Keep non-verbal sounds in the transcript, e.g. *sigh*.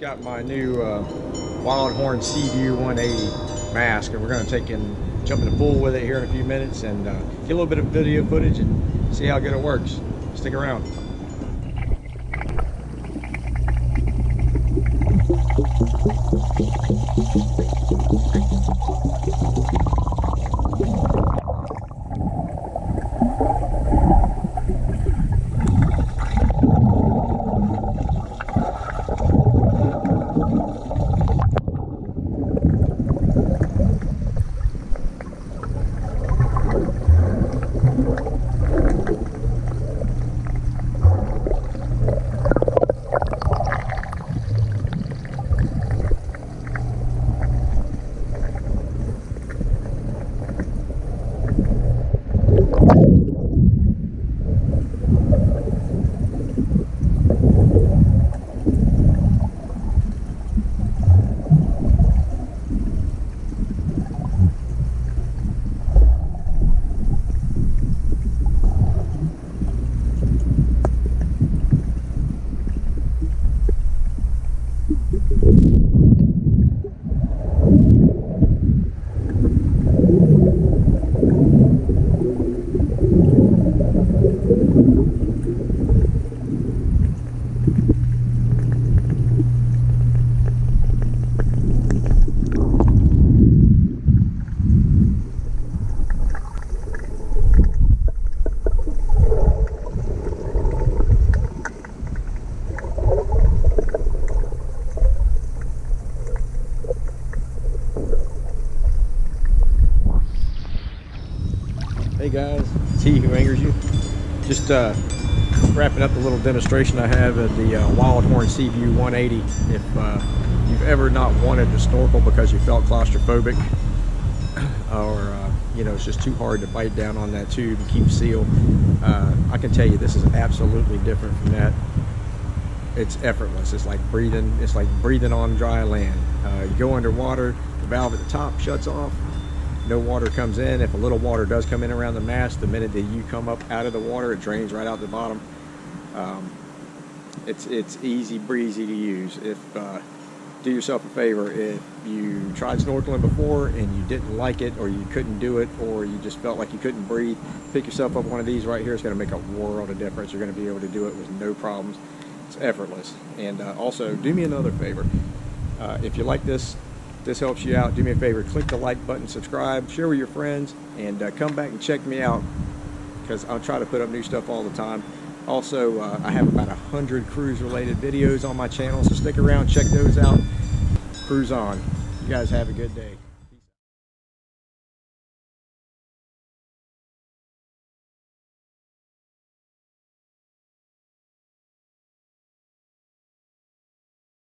Got my new uh, Wildhorn Seaview 180 mask and we're going to take and jump in the pool with it here in a few minutes and uh, get a little bit of video footage and see how good it works. Stick around. Hey guys, he who angers you. Just uh, wrapping up the little demonstration I have of the uh, Wildhorn Seaview 180. If uh, you've ever not wanted to snorkel because you felt claustrophobic, *clears throat* or uh, you know it's just too hard to bite down on that tube and keep seal, uh, I can tell you this is absolutely different from that. It's effortless. It's like breathing. It's like breathing on dry land. Uh, you go underwater, the valve at the top shuts off no water comes in. If a little water does come in around the mast, the minute that you come up out of the water, it drains right out the bottom. Um, it's it's easy breezy to use. If uh, do yourself a favor, if you tried snorkeling before and you didn't like it, or you couldn't do it, or you just felt like you couldn't breathe, pick yourself up one of these right here. It's going to make a world of difference. You're going to be able to do it with no problems. It's effortless. And uh, also, do me another favor. Uh, if you like this this helps you out, do me a favor, click the like button, subscribe, share with your friends, and uh, come back and check me out because I'll try to put up new stuff all the time. Also, uh, I have about a hundred cruise-related videos on my channel, so stick around, check those out. Cruise on. You guys have a good day.